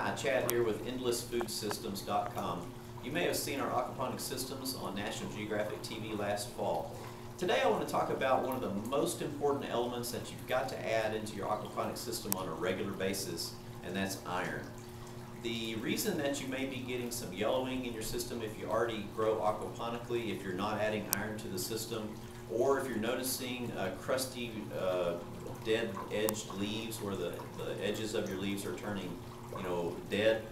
Hi, Chad here with EndlessFoodSystems.com. You may have seen our aquaponic systems on National Geographic TV last fall. Today I want to talk about one of the most important elements that you've got to add into your aquaponic system on a regular basis, and that's iron. The reason that you may be getting some yellowing in your system if you already grow aquaponically, if you're not adding iron to the system, or if you're noticing uh, crusty, uh, dead edged leaves where the, the edges of your leaves are turning, you know, dead,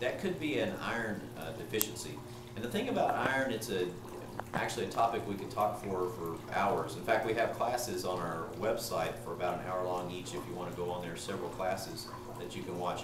that could be an iron uh, deficiency. And the thing about iron, it's a actually a topic we could talk for for hours. In fact, we have classes on our website for about an hour long each if you want to go on there, several classes that you can watch.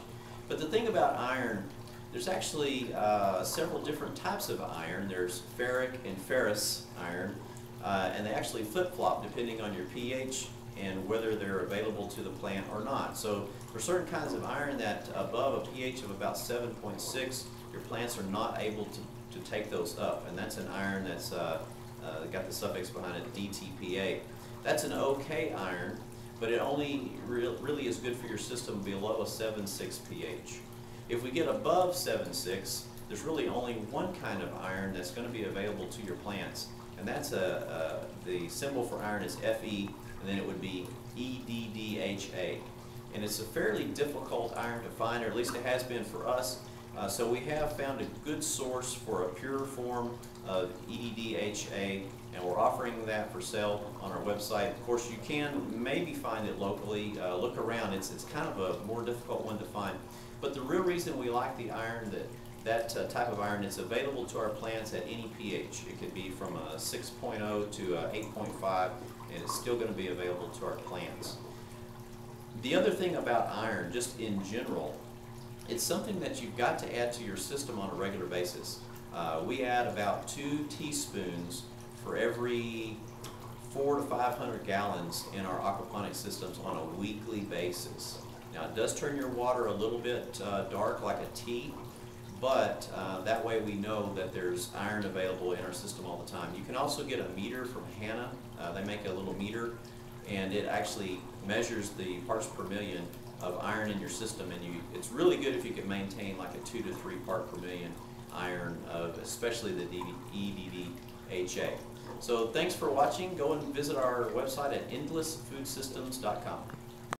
But the thing about iron, there's actually uh, several different types of iron. There's ferric and ferrous iron, uh, and they actually flip-flop depending on your pH and whether they're available to the plant or not. So for certain kinds of iron that above a pH of about 7.6, your plants are not able to, to take those up. And that's an iron that's uh, uh, got the suffix behind it, DTPA. That's an okay iron, but it only re really is good for your system below a 7.6 pH. If we get above 7.6, there's really only one kind of iron that's going to be available to your plants, and that's a, a the symbol for iron is Fe and then it would be EDDHA. And it's a fairly difficult iron to find, or at least it has been for us. Uh, so we have found a good source for a pure form of EDDHA, and we're offering that for sale on our website. Of course, you can maybe find it locally. Uh, look around. It's, it's kind of a more difficult one to find. But the real reason we like the iron that that uh, type of iron is available to our plants at any pH. It could be from a 6.0 to a 8.5 and it's still going to be available to our plants. The other thing about iron, just in general, it's something that you've got to add to your system on a regular basis. Uh, we add about two teaspoons for every four to 500 gallons in our aquaponic systems on a weekly basis. Now it does turn your water a little bit uh, dark like a tea, but uh, that way we know that there's iron available in our system all the time. You can also get a meter from Hanna. Uh, they make a little meter and it actually measures the parts per million of iron in your system and you, it's really good if you can maintain like a two to three part per million iron of especially the EDDHA. So thanks for watching. Go and visit our website at endlessfoodsystems.com.